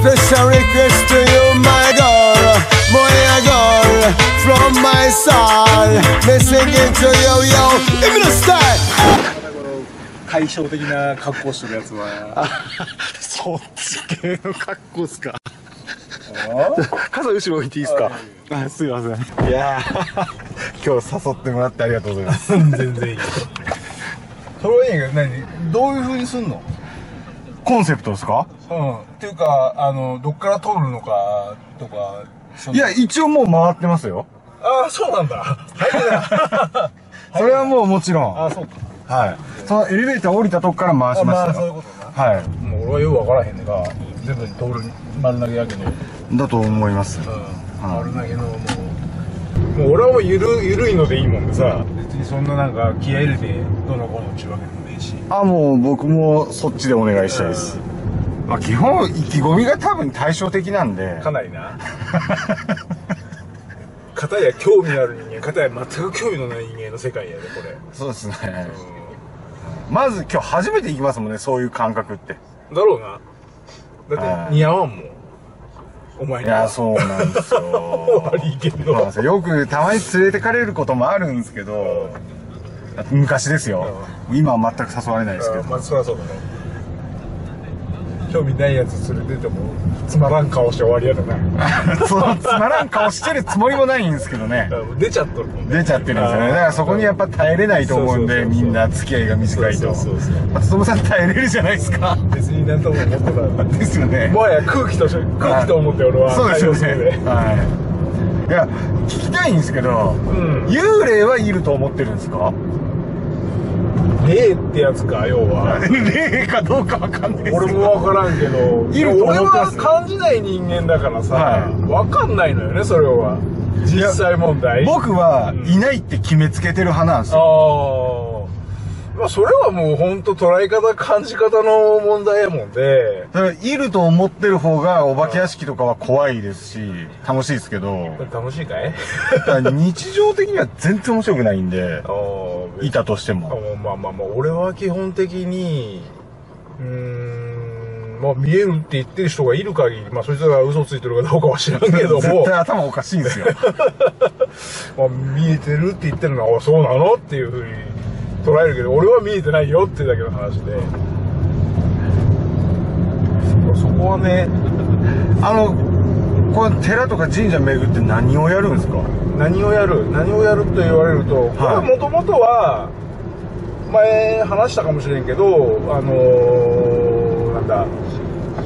Special request to you, my girl. A girl from my soul. Me singing to you, yo. Give me the style. 対照的な格好してるやつは。そっち系の格好っすか？傘後ろ置いていいですか？あすいませんいやー 今日誘ってもらってありがとうございます全然いいよ。それはいいけど、何？どういう風にすんの？コンセプトですか？うん。っていうか、あの、どっから通るのか、とか、いや、一応もう回ってますよああ、そうなんだ。はい。それはもうもちろんああ、そうか。はいそのエレベーター降りたとこから回しままあ、したよそういうことな。はいもう俺はよくわからへんねんが、全部に通る丸投げやけど、うん。だと思います丸投げのもう、もう俺はもうゆる、ゆるいのでいいもんでさ、別にそんななんか気合入れてどのこうのちゅうわけでもねえし。あもう僕もそっちでお願いしたいですまあ基本意気込みが多分対照的なんでかなりな。片や興味ある人間、片や全く興味のない人間の世界やで、これ。そうですねまず今日初めて行きますもんねそういう感覚ってだろうな。だって似合わんもん。お前い。やそうなんですよ 悪いけんですよよくたまに連れてかれることもあるんですけど昔ですよ。今は全く誘われないですけど。まあ、そりゃそうだね。興味ないやつ連れてても、つまらん顔して終わりやだな。そのつまらん顔してるつもりもないんですけどね。出ちゃっとるもんね。出ちゃってるんですよね。だからそこにやっぱ耐えれないと思うんでみんな付き合いが短いとそうそうそうまあつとむさん耐えれるじゃないですか。別になんとも思ってない。ですよね。もはや空気として、空気と思って俺はそうですよね。はい。いや聞きたいんですけど、ん。幽霊はいると思ってるんですか？霊ってやつか、要は。霊かどうかわかんないです俺もわからんけど、いると俺は感じない人間だからさ、はわかんないのよね、それは。実際問題。僕はいないって決めつけてる派なんですよああ。まあ、それはもう本当捉え方、感じ方の問題やもんで、だからいると思ってる方がお化け屋敷とかは怖いですし楽しいですけど楽しいかい？日常的には全然面白くないんで ああいたとしてあもまあまあまあ、俺は基本的に、うーん、まあ見えるって言ってる人がいる限り、まあそいつが嘘ついてるかどうかは知らんけども。絶、対頭おかしいんですよ。まあ見えてるって言ってるのは、あそうなの？っていうふうに捉えるけど、俺は見えてないよってだけの話で。そこはね、あのこれ寺とか神社巡って何をやるんですか？何をやる何をやると言われると、これはもともとは、前話したかもしれんけど、あのー、なんだ、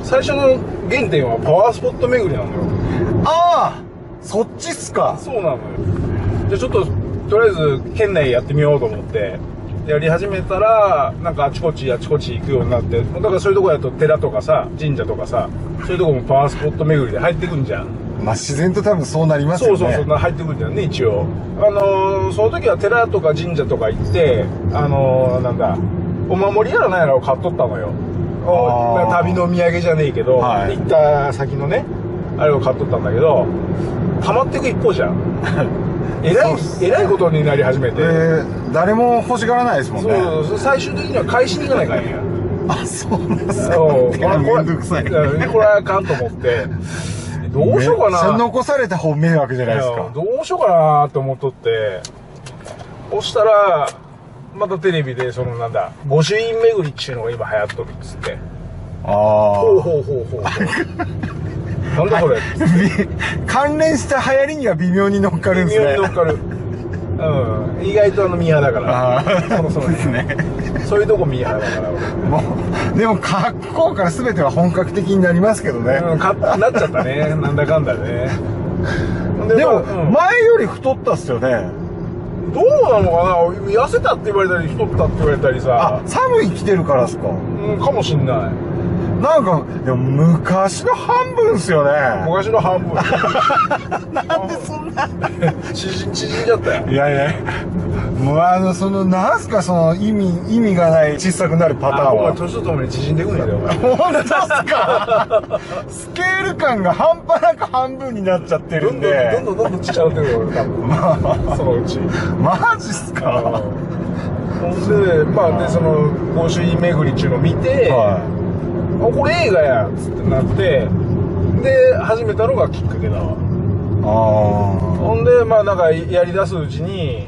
最初の原点はパワースポット巡りなのよ。ああそっちっすかそうなのよ。じゃあちょっと、とりあえず県内やってみようと思って、やり始めたら、なんかあちこちあちこち行くようになって、だからそういうとこやと寺とかさ、神社とかさ、そういうとこもパワースポット巡りで入ってくんじゃん。まあ自然と多分そうなりますよねそうそうそう、入ってくるんだよね、一応。あのーその時は寺とか神社とか行って、あのーなんだ、お守りやらなんやらを買っとったのよ。旅の土産じゃねえけど、はい行った先のね、あれを買っとったんだけど、溜まってく一方じゃん。えらい、えらいことになり始めて。えー、誰も欲しがらないですもんそうねそう最終的には返しに行かないからんや。あそうなんですかそうてかめんどくさいうんこれはあかんと思って、どうしようかな。残された方迷惑じゃないですかどうしようかなと思っとって、そしたら、またテレビで、そのなんだ、御朱印巡りっちゅうのが今流行っとるっつって。あほうあほうほうほうほう。なんだそれ。関連した流行りには微妙に乗っかるん微ですね妙に乗っかる。うん。意外とあのミーハーだから。そろそろですねそういうとこミーハーだから俺。もうでも格好から全ては本格的になりますけどね、うん、かなっちゃったね。なんだかんだね。でも、前より太ったっすよねどうなのかな？痩せたって言われたり、太ったって言われたりあさ。寒い来てるからっすか？うん、かもしんない。なんかでも昔の半分っすよね昔の半分。なんでそんな縮ん縮んじゃったよ。いやいやもうあのそのなんすかその意味意味がない小さくなるパターンあ、お前は年とともに縮んでいくんだよ、お前。本当っすか？スケール感が半端なく半分になっちゃってるんどんどん、でどんどんどんどんちっちゃくなってるよ、俺多分。そのうち。マジっすかほんで、まあ、で、その、御朱印巡りっていうのを見て、はあ、これ映画やっつってなって、で始めたのがきっかけだわ。あほんでまあなんかやりだすうちに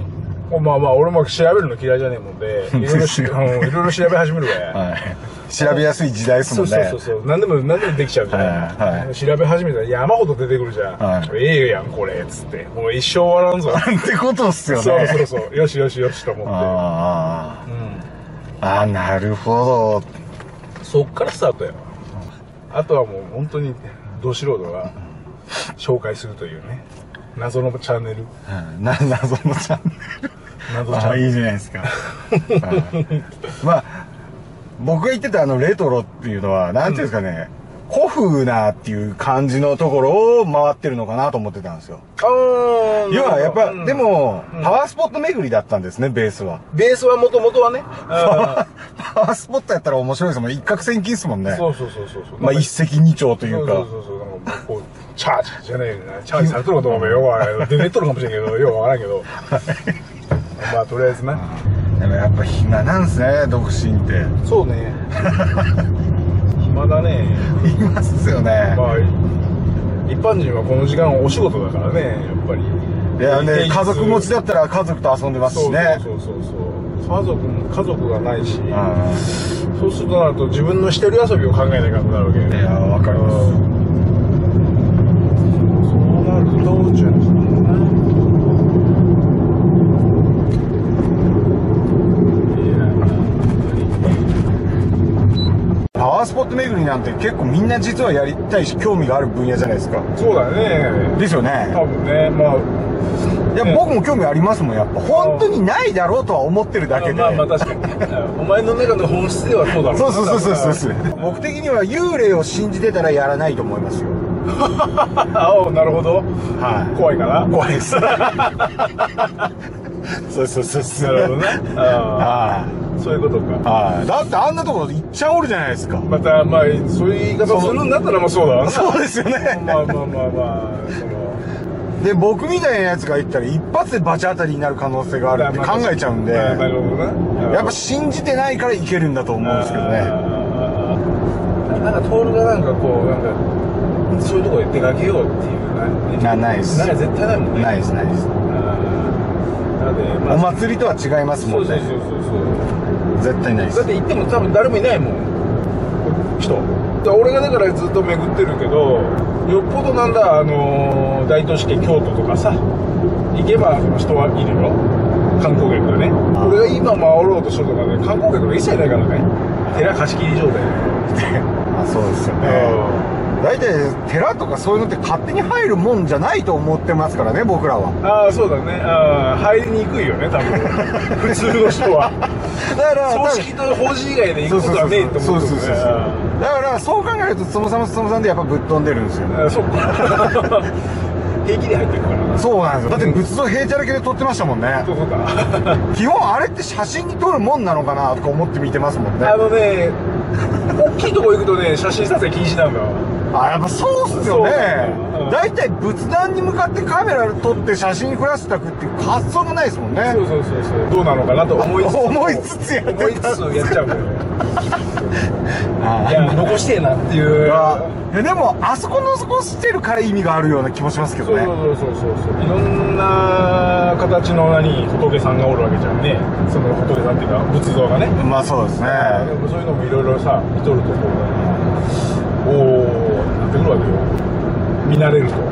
まあまあ俺も調べるの嫌いじゃねえもんで いろいろいろいろ調べ始めるわあ。はい。調べやすい時代ですもね。そうんそうそうそう。何でも何でもできちゃうじゃん、はいはい調べ始めたら山ほど出てくるじゃん、はいええやんこれっつって。もう一生笑わんぞ。ってことっすよね。そうそうそう。よしよしよしと思って。あうん。あ。なるほそっからスタートやわあとはもう本当にど素人が紹介するというね謎のチャンネルど。うんな、謎のチャンネル。謎チャンネルいいじゃないですか。はいまあ、僕が言ってたあのレトロっていうのは、なんていうんですかね、古風なっていう感じのところを回ってるのかなと思ってたんですよ。あー要はやっぱ、うん。でも、うん。パワースポット巡りだったんですね、ベースは。ベースはもともとはね。あパワースポットやったら面白いですもん。一攫千金ですもんね。ー。そうそうそうそうそう。まあ一石二鳥というか。そうそうそうそう。なんかこうチャージじゃねえよな。チャージされとることもよくわからんけど出てっとるかもしれんけどよくわからんけど。まあとりあえずな。でもやっぱ暇なんすね、独身って。そうね暇だね。いますよね。まあ一般人はこの時間お仕事だからねやっぱり。いやね、家族持ちだったら家族と遊んでますしね。そうそうそうそう。家族も家族がないし。あそうするとなると自分の一人遊びを考えなきゃなるわけあいや、わかります。そうなるとどうちゅうんですかパワースポット巡りなんて結構みんな実はやりたいし興味がある分野じゃないですか。そうだねですよね。多分ねまあいや、僕も興味ありますもん、やっぱ。本当にないだろうとは思ってるだけで。まあまあ確かに お前の中の本質ではそうだろうそうそうそうそうそう。僕的には幽霊を信じてたらやらないと思いますよ。ああなるほどはい。怖いかな怖いです。そうそうそうそう。なるほどねあはあそういうことかい。はい。だってあんなところ行っちゃおるじゃないですか。またまあそういう言い方するんだったらまあそうだわなそうですよね。まあまあまあまあそので、僕みたいなやつが行ったら一発でバチ当たりになる可能性があるって考えちゃうんで、まあなるほどなやっぱ信じてないからいけるんだと思うんですけどね。なんかトールがなんかこうなんかそういうとこへ出かけようっていうなないですない絶対ないもんねないです、ないです。あーなのでまおあ祭りとは違いますもんね。そうそうそうそう絶対ないです。だっ。て行っても多分誰もいないもん。人。で俺がだからずっと巡ってるけどよっぽどなんだあのー大都市圏京都とかさ行けば人はいるよ観光客がね。あ俺が今回ろうとしてるとかね観光客が一切ないからね。寺貸し切り状態 あそうですよね。大体寺とかそういうのって勝手に入るもんじゃないと思ってますからね、僕らは。ああそうだね。あー入りにくいよね多分。普通の人は。だから、葬式と法事以外で行くことはねえと思うそうそうそうそうだからそう考えるとつもさまつもさんでやっぱぶっ飛んでるんですよ。あーそっか。平気で入っていくからな。そうなんですよ。だって仏像平チャラけで撮ってましたもんね。そうか。基本あれって写真に撮るもんなのかなとか思って見てますもんね。あのね、大きいとこ行くとね、写真撮影禁止なんだわ。あやっぱそうっすよねそううん大体仏壇に向かってカメラ撮って写真撮らせたくっていう発想もないですもんねそうそうそうそう。どうなのかなと思いつつ。思いつつやってた思いつつやっちゃういや、残してえなっていう。あえでもあそこのそこしてるから意味があるような気もしますけどねそうそうそうそうそう。いろんな形の何、仏さんがおるわけじゃんね。その仏さんっていうか、仏像がね。まあそうですねそういうのもいろいろさ、見とるとこう、おー、なってくるわけよ。見慣れると。うん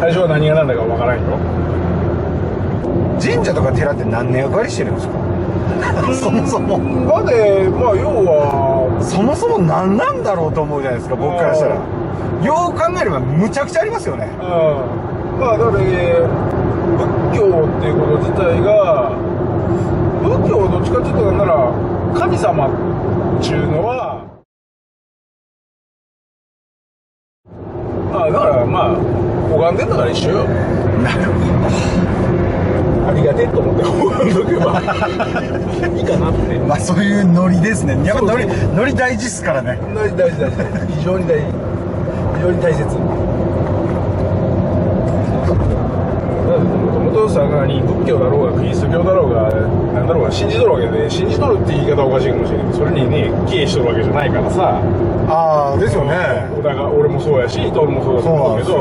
最初は何が何だかわからんよ。神社とか寺って何年役割してるんですか？そもそもまで、まあ、要は、そもそも何なんだろうと思うじゃないですか僕からしたらよう考えればむちゃくちゃありますよねうん。まあ、だって、仏教っていうこと自体が、仏教はどっちかっていうと、なんなら、神様っていうのは、あだから、まあ、拝んでんだから一緒よ。なるほありがてえと思って。拝んどけばいいかなって。どまあそういうノリですね。やっぱノリノリ大事っすからね。大事大事大事。非常に大事。非常に大切。もともとさがに仏教だろうがキリスト教だろうがなんだろうが信じとるわけで信じとるって言い方はおかしいかもしれないけどそれにね帰依しとるわけじゃないからさ。ああですよね。俺もそうやし伊藤もそうだとそうんですよ。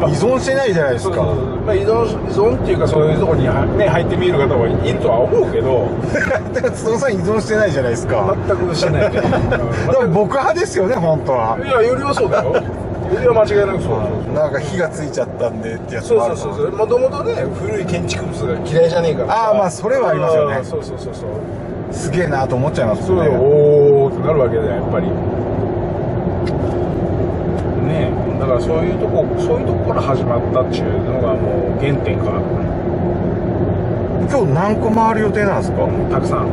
ど依存してないじゃないですか。まあ、依存依存っていうかそういうところには、ね、入ってみる方はいるとは思うけど。だから角さん依存してないじゃないですか。全くしてない。ね、うん。でも僕派ですよね本当は。いやよりはそうだよ。よりは間違いなくそう なんか火がついちゃったんでってやつそうもあるそうそうそうもともとね古い建築物が嫌いじゃねえから。あーまあそれはありますよね。そうそうそうそう。すげえなと思っちゃいますそうよ。もんねおーってなるわけだよやっぱりからそういうとこそういうとこから始まったっていうのがもう原点か今日何個回る予定なんですか？たくさん